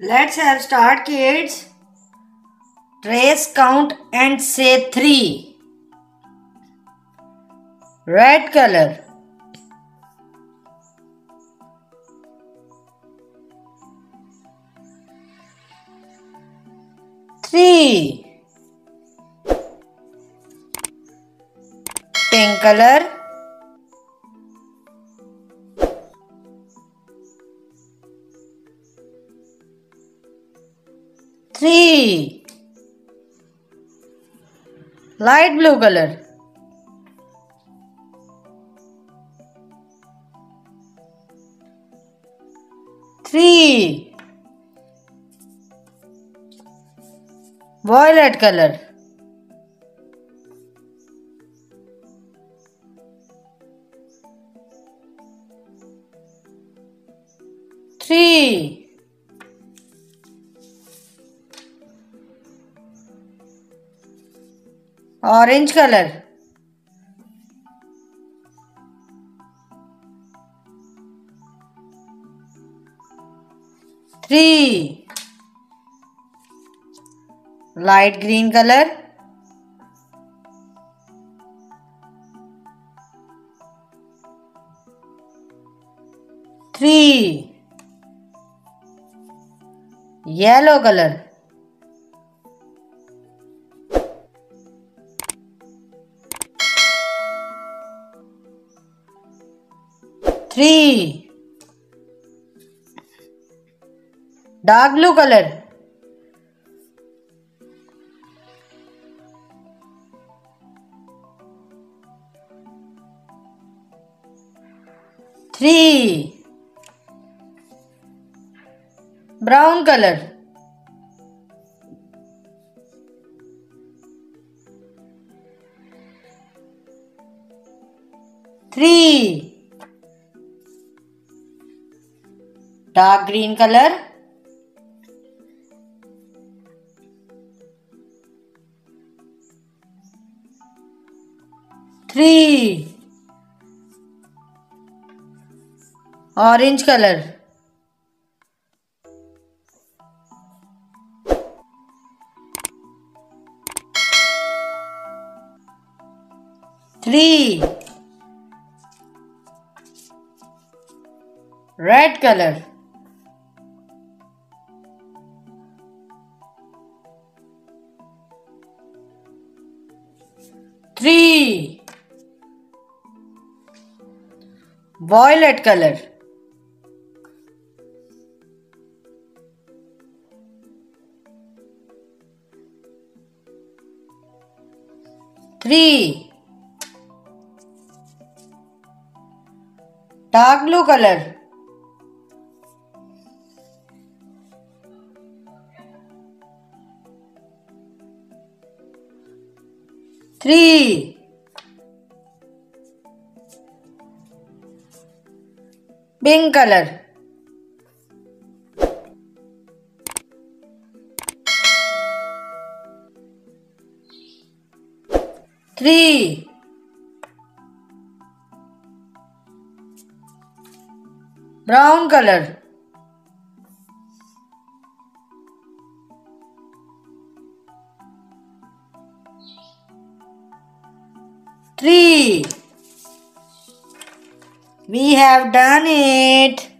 Let's have start kids. Trace, count and say three. Red color. Three. Pink color. Three light blue color three violet color three orange colour. Three. Light green colour. Three. Yellow colour. Three dark blue colour three brown colour three dark green color three orange color three red color three violet colour three dark blue colour three. Pink color. Three. Brown color three. We have done it.